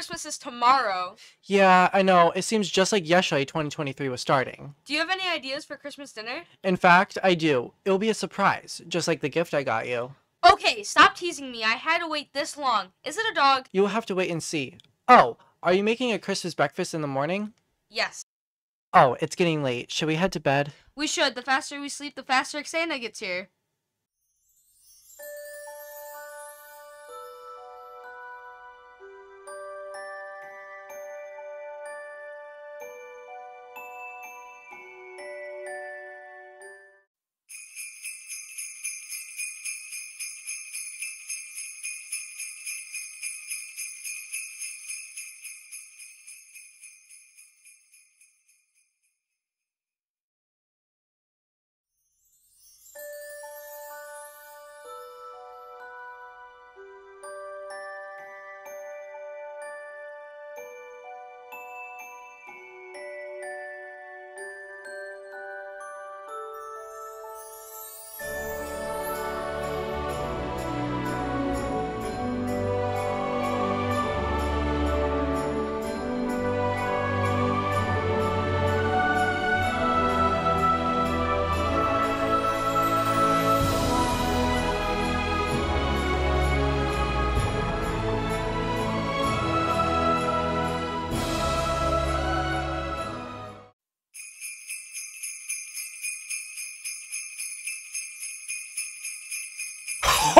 Christmas is tomorrow. Yeah, I know. It seems just like yesterday 2023 was starting. Do you have any ideas for Christmas dinner? In fact, I do. It'll be a surprise, just like the gift I got you. Okay, stop teasing me. I had to wait this long. Is it a dog? You'll have to wait and see. Oh, are you making a Christmas breakfast in the morning? Yes. Oh, it's getting late. Should we head to bed? We should. The faster we sleep, the faster Santa gets here.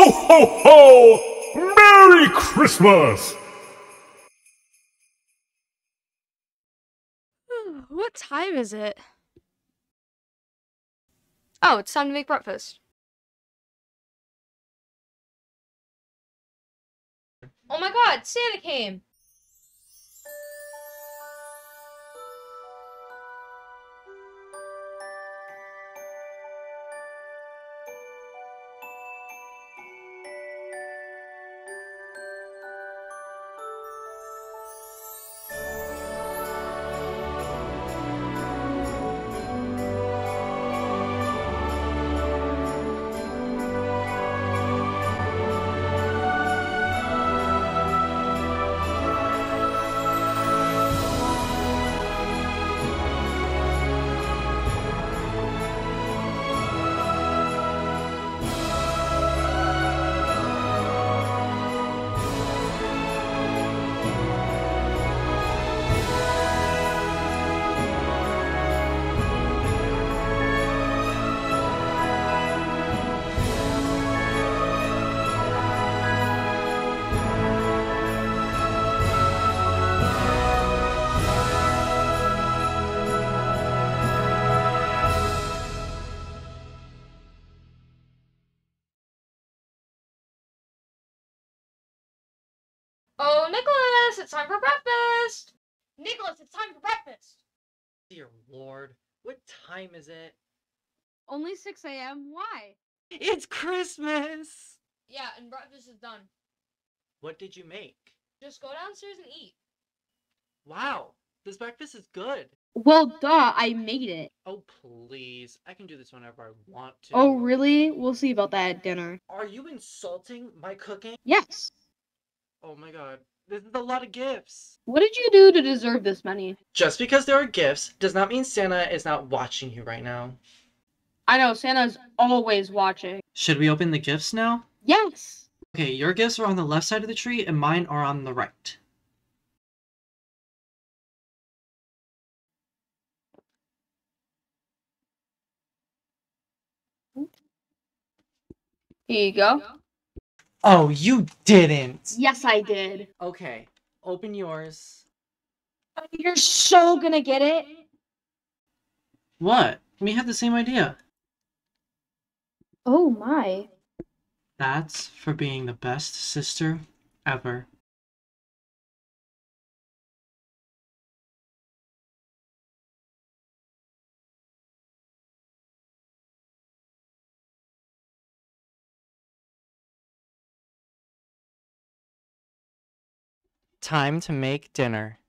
Ho, ho, ho! Merry Christmas! what time is it? Oh, it's time to make breakfast. Oh my god, Santa came! Oh, Nicholas, it's time for breakfast! Nicholas, it's time for breakfast! Dear Lord, what time is it? Only 6 a.m. Why? It's Christmas! Yeah, and breakfast is done. What did you make? Just go downstairs and eat. Wow, this breakfast is good. Well, duh, I made it. Oh, please. I can do this whenever I want to. Oh, really? We'll see about that at dinner. Are you insulting my cooking? Yes. Oh my god. This is a lot of gifts. What did you do to deserve this many? Just because there are gifts does not mean Santa is not watching you right now. I know, Santa's always watching. Should we open the gifts now? Yes. Okay, your gifts are on the left side of the tree and mine are on the right. Here you go. Oh, you didn't! Yes, I did. Okay, open yours. Oh, you're so gonna get it. What? We had the same idea. Oh my. That's for being the best sister ever. Time to make dinner.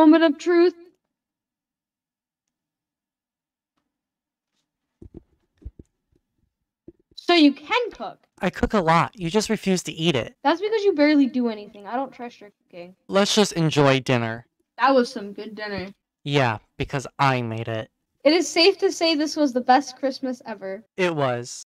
Moment of truth. So you can cook. I cook a lot. You just refuse to eat it. That's because you barely do anything. I don't trust your cooking. Let's just enjoy dinner. That was some good dinner. Yeah, because I made it. It is safe to say this was the best Christmas ever. It was.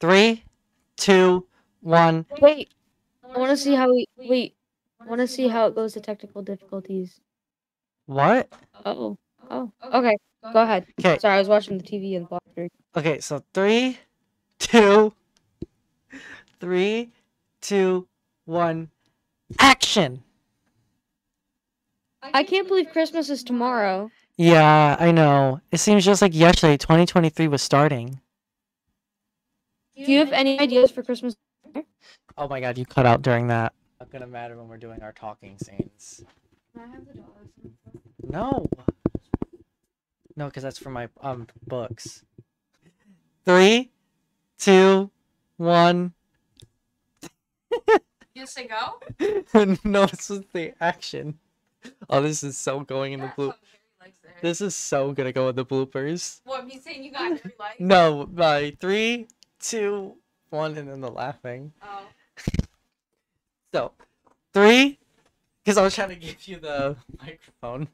Three, two, one. Wait, I want to see how we wait. I want to see how it goes to technical difficulties. What? Oh, oh, okay. Go ahead. Okay. Sorry, I was watching the TV in the block screen. Okay, so three, two, three, two, one, action. I can't believe Christmas is tomorrow. Yeah, I know. It seems just like yesterday, 2023 was starting. Do you have any ideas for Christmas? Oh my god, you cut out during that. Not gonna matter when we're doing our talking scenes. No. No, because that's for my um books. Three, two, one. You say go? no, this is the action. Oh, this is so going in the bloop. This is so gonna go in the bloopers. What, me saying you got very light? No, by three, two, one, and then the laughing. Oh. So, three, because I was trying to give you the microphone.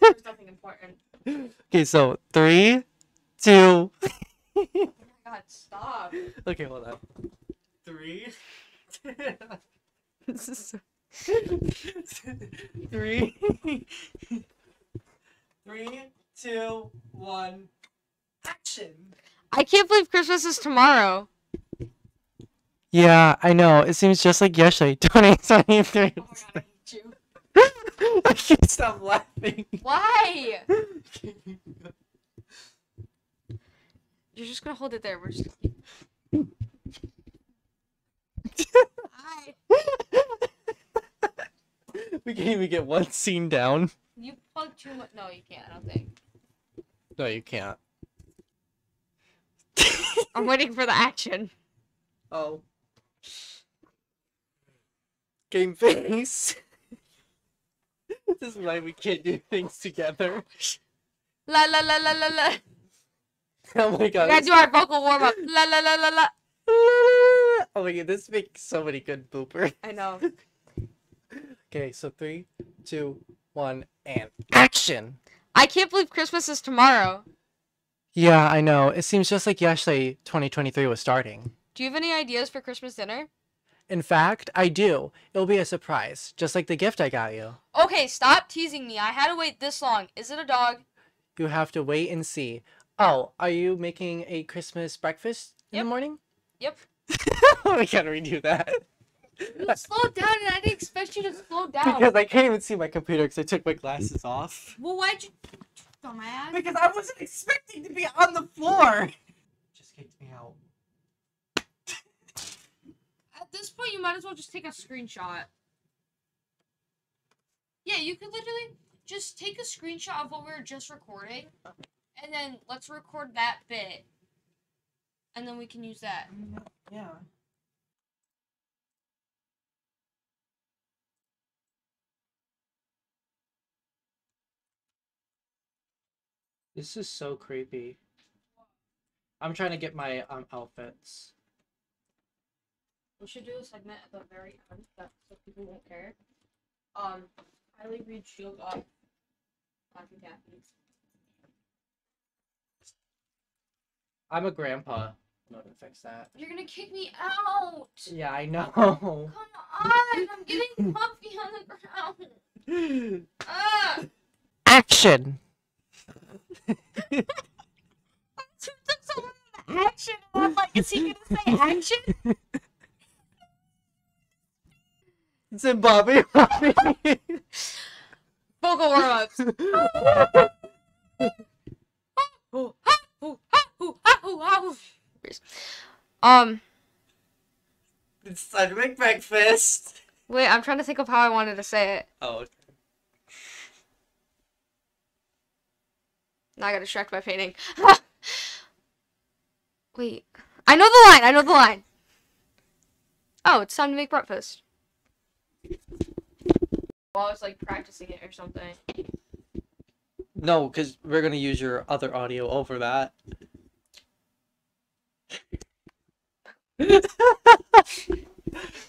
There's nothing important. okay, so three, two. Oh my god, stop. okay, hold on. Three. this is so... three. Three, two, one. Action. I can't believe Christmas is tomorrow. Yeah, I know. It seems just like yesterday, 2023. Oh my god, I hate you. I can't stop laughing. Why? You're just gonna hold it there. We're just. Hi. we can't even get one scene down. You plug too much. No, you can't. I don't think. No, you can't. I'm waiting for the action. Oh. Game face. this is why we can't do things together. La la la la la la. Oh my We god. gotta do our vocal warm up. La la la la la. Oh my god, this makes so many good bloopers. I know. Okay, so three, two, one, and action! I can't believe Christmas is tomorrow. Yeah, I know. It seems just like yesterday, 2023 was starting. Do you have any ideas for Christmas dinner? In fact, I do. It'll be a surprise, just like the gift I got you. Okay, stop teasing me. I had to wait this long. Is it a dog? You have to wait and see. Oh, are you making a Christmas breakfast in Yep. the morning? Yep. we gotta redo that. You slowed down, and I didn't expect you to slow down. Because I can't even see my computer because I took my glasses off. Well, why'd you, dumbass? Because I wasn't expecting to be on the floor. Just kicked me out. At this point, you might as well just take a screenshot. Yeah, you could literally just take a screenshot of what we were just recording, and then let's record that bit, and then we can use that. Yeah. This is so creepy. I'm trying to get my um outfits. We should do a segment at the very end that so people won't care. Um, highly read Shield off. Laughing Kathy's. I'm a grandpa. I'm not gonna fix that. You're gonna kick me out. Yeah, I know. Come on, I'm getting comfy on the ground. Ah! Action. Took so long action? And I'm like, is he gonna say action? Zimbabwe. Vocal warm ups. Um, it's time to make breakfast. wait, I'm trying to think of how I wanted to say it. Oh. Now I got distracted by painting. wait, I know the line. I know the line. Oh, it's time to make breakfast. While I was like practicing it or something. No, because we're gonna use your other audio over that.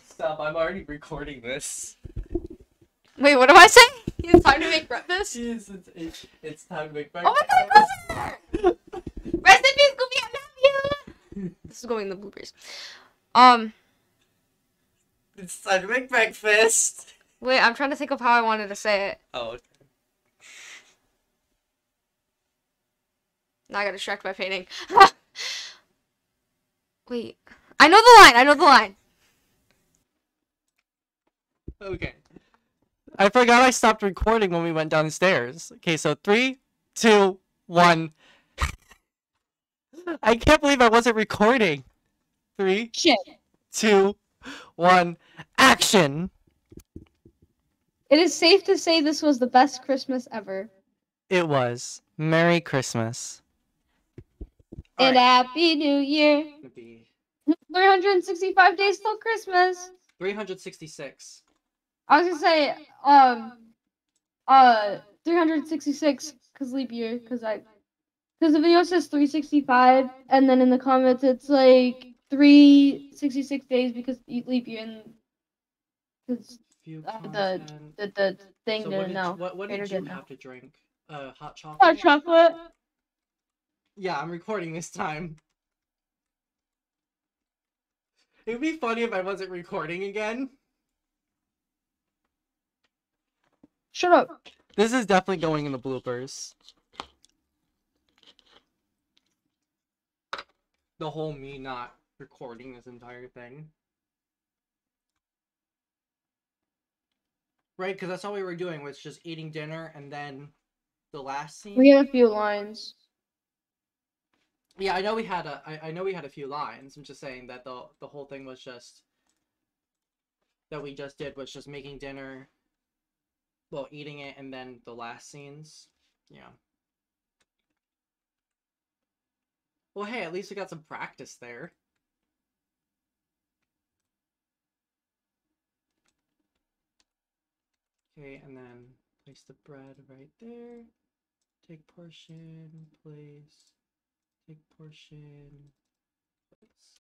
Stop! I'm already recording this. Wait, what do I say? It's time to make breakfast. Jeez, it's, it's, it's time to make breakfast. Oh my god, Grover! Rest in peace, Goofy, I love you! This is going in the bloopers. Um, It's time to make breakfast. wait, I'm trying to think of how I wanted to say it. Oh. Now I got distracted by painting. wait, I know the line, I know the line. Okay. I forgot I stopped recording when we went downstairs. Okay, so three, two, one. I can't believe I wasn't recording. Three, Shit. two, one, action! It is safe to say this was the best Christmas ever. It was. Merry Christmas. And Happy New Year. 365 days till Christmas. 366. I was gonna say, um, uh, 366 because leap year, because I, because the video says 365, and then in the comments it's like 366 days because leap year, and because Uh, the- the the thing So what didn't know. what, what Trader did you didn't know. have to drink? Uh, hot chocolate? Hot chocolate. Yeah, I'm recording this time. It would be funny if I wasn't recording again. Shut up. This is definitely going in the bloopers. The whole me not recording this entire thing. Right, because that's all we were doing was just eating dinner and then the last scene. We had a few lines. Yeah, I know we had a I, I know we had a few lines. I'm just saying that the the whole thing was just that we just did was just making dinner, well, eating it, and then the last scenes. Yeah. Well, hey, at least we got some practice there. Okay, and then place the bread right there. Take portion, place. Take portion. Place.